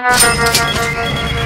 you